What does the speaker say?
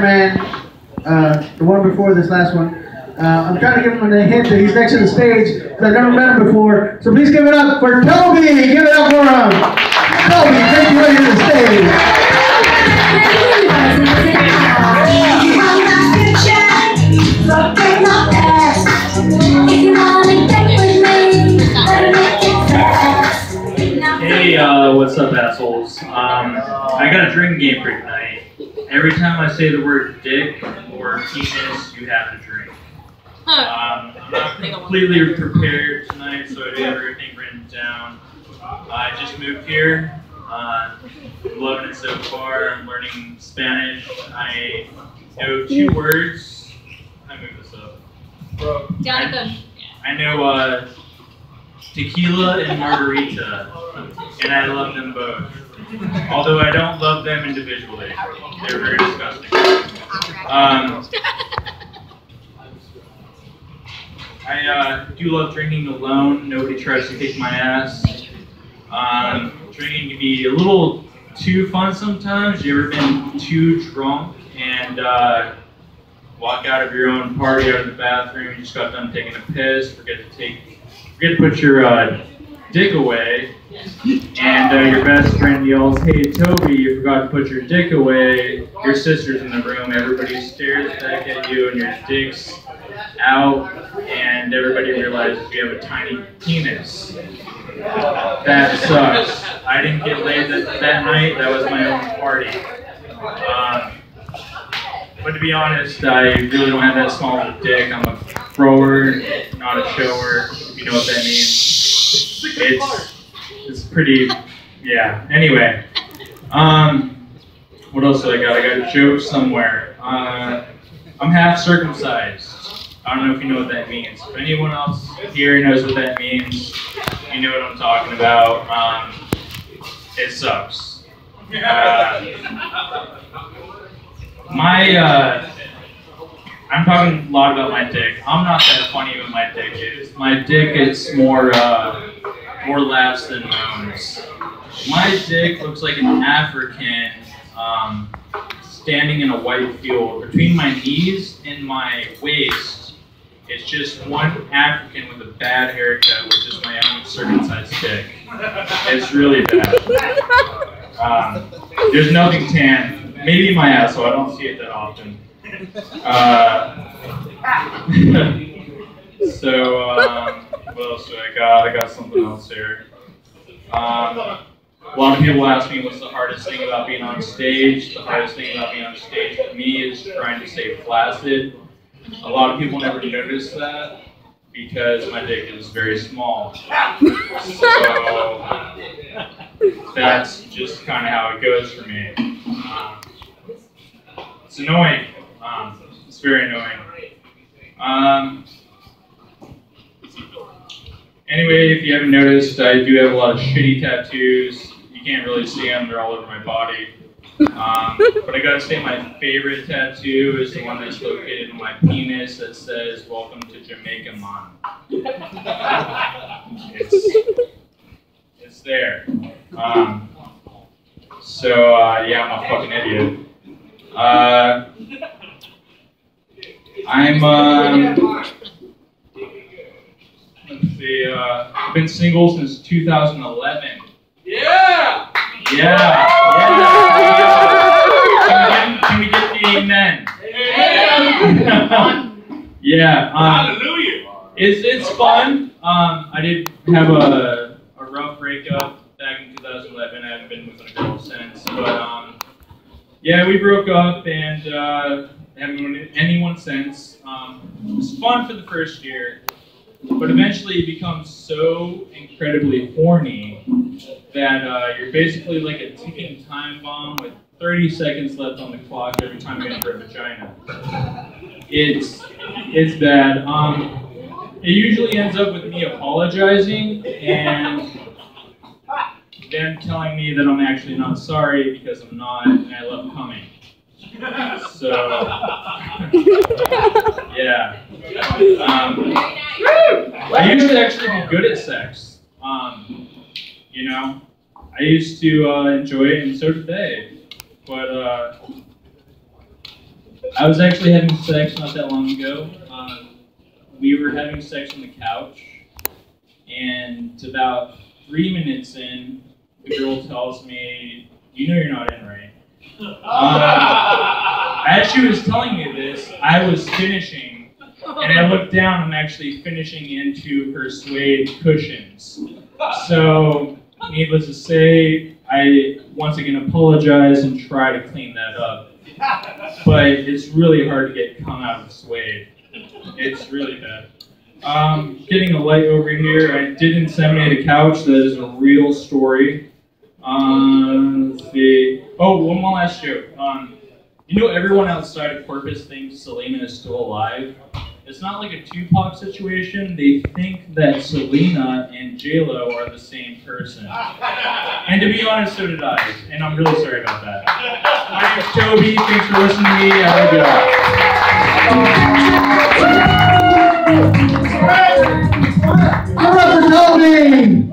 Man, uh, the one before this last one. Uh, I'm trying to give him a hint that he's next to the stage. 'cause I've never met him before. So please give it up for Toby. Give it up for him. Toby, take you ready to the stage. Hey, uh, what's up, assholes? Um, I got a drinking game for tonight. Every time I say the word dick or penis, you have to drink. Um, I'm not completely prepared tonight, so I have everything written down. I just moved here. Uh, I'm loving it so far. I'm learning Spanish. I know two words. I move this up. Jonathan. I know uh, tequila and margarita, and I love them both. Although I don't love them individually, they're very disgusting. Um, I uh, do love drinking alone. Nobody tries to kick my ass. Um, drinking can be a little too fun sometimes. You ever been too drunk and uh, walk out of your own party, out of the bathroom, you just got done taking a piss, forget to take, forget to put your uh, dick away, and uh, your best friend yells, "Hey Toby, you forgot to put your dick away." Your sister's in the room. Everybody stares back at you, and your dick's out, and everybody realizes you have a tiny penis. That sucks. I didn't get laid that, that night. That was my own party. Um, but to be honest, I really don't have that small of a dick. I'm a thrower, not a shower. If you know what that means. It's it's pretty. Yeah. Anyway, um, what else do I got? I got a joke somewhere. Uh, I'm half circumcised. I don't know if you know what that means. If anyone else here knows what that means, you know what I'm talking about. Um, it sucks. Uh, my, uh, I'm talking a lot about my dick. I'm not that funny with my dick is. My dick is more, uh, more laughs than moans. My dick looks like an African, um, standing in a white field. Between my knees and my waist, it's just one African with a bad haircut, which is my own circumcised dick. It's really bad. Um, there's nothing tan. Maybe my asshole. I don't see it that often. Uh, so, um, what else do I got? I got something else here. Um, a lot of people ask me what's the hardest thing about being on stage. The hardest thing about being on stage for me is trying to stay flaccid. A lot of people never notice that because my dick is very small. So that's just kind of how it goes for me. Um, it's annoying. Um, it's very annoying. Um, anyway, if you haven't noticed, I do have a lot of shitty tattoos. You can't really see them; they're all over my body. Um, but I gotta say, my favorite tattoo is the one that's located in my penis that says "Welcome to Jamaica, Mon." It's, it's there. Um, so uh, yeah, I'm a fucking idiot. Uh, I'm um, Uh, I've been single since 2011. Yeah! Yeah, yeah. Can we get, can we get the amen? yeah. Um, Hallelujah! it's it's fun. Um, I did have a, a rough breakup back in 2011. I haven't been with a girl since, but um, yeah, we broke up and uh, haven't been with anyone since. Um, it was fun for the first year, but eventually it becomes so incredibly horny that uh, you're basically like a ticking time bomb with 30 seconds left on the clock every time you enter a vagina. It's it's bad. Um, it usually ends up with me apologizing and them telling me that I'm actually not sorry because I'm not and I love coming. So yeah. Um, I used to actually be good at sex. Um, you know, I used to uh, enjoy it, and so did they. But uh, I was actually having sex not that long ago. Um, we were having sex on the couch, and about three minutes in, the girl tells me, "You know you're not in, right?" Um, as she was telling me this, I was finishing, and I look down. I'm actually finishing into her suede cushions. So, needless to say, I once again apologize and try to clean that up. But it's really hard to get cum out of suede. It's really bad. Um, getting a light over here. I did inseminate a couch. That is a real story. Um, see. Oh, one more last joke. Um, you know, everyone outside of Corpus thinks Selena is still alive. It's not like a Tupac situation. They think that Selena and J Lo are the same person. And to be honest, so did I. And I'm really sorry about that. My name's Toby. Thanks for listening to me. I love y'all. All right, Toby!